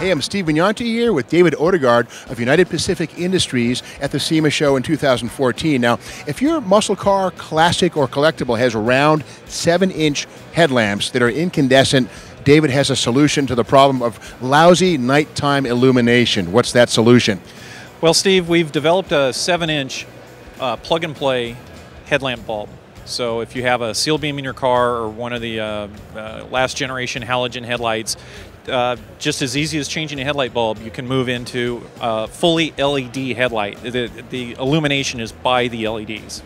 Hey, I'm Steve Magnante here with David Odegaard of United Pacific Industries at the SEMA show in 2014. Now, if your muscle car, classic or collectible, has round 7 inch headlamps that are incandescent, David has a solution to the problem of lousy nighttime illumination. What's that solution? Well, Steve, we've developed a 7 inch uh, plug and play headlamp bulb. So if you have a seal beam in your car or one of the uh, uh, last generation halogen headlights, uh, just as easy as changing a headlight bulb, you can move into a fully LED headlight. The, the illumination is by the LEDs.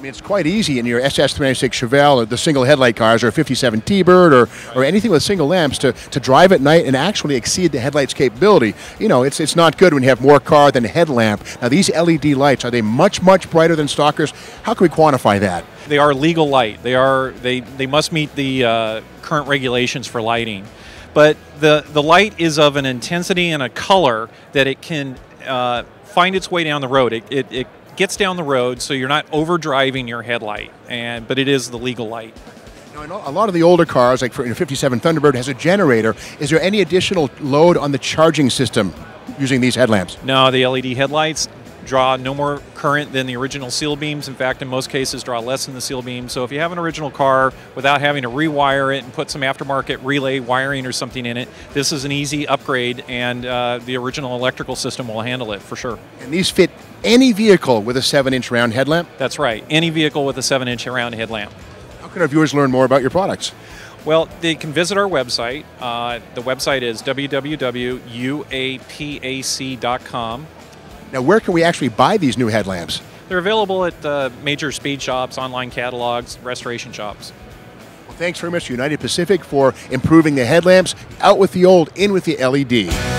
I mean, it's quite easy in your SS396 Chevelle or the single headlight cars or 57 T-Bird or, or anything with single lamps to, to drive at night and actually exceed the headlight's capability. You know, it's, it's not good when you have more car than a headlamp. Now, these LED lights, are they much, much brighter than stalkers? How can we quantify that? They are legal light. They, are, they, they must meet the uh, current regulations for lighting. But the, the light is of an intensity and a color that it can uh, find its way down the road. It, it, it gets down the road so you're not over driving your headlight, and, but it is the legal light. Now, a lot of the older cars, like for you know, 57 Thunderbird, has a generator. Is there any additional load on the charging system using these headlamps? No, the LED headlights draw no more current than the original seal beams. In fact, in most cases, draw less than the seal beams. So if you have an original car without having to rewire it and put some aftermarket relay wiring or something in it, this is an easy upgrade, and uh, the original electrical system will handle it for sure. And these fit any vehicle with a 7-inch round headlamp? That's right, any vehicle with a 7-inch round headlamp. How can our viewers learn more about your products? Well, they can visit our website. Uh, the website is www.uapac.com. Now, where can we actually buy these new headlamps? They're available at uh, major speed shops, online catalogs, restoration shops. Well, thanks very much, United Pacific, for improving the headlamps. Out with the old, in with the LED.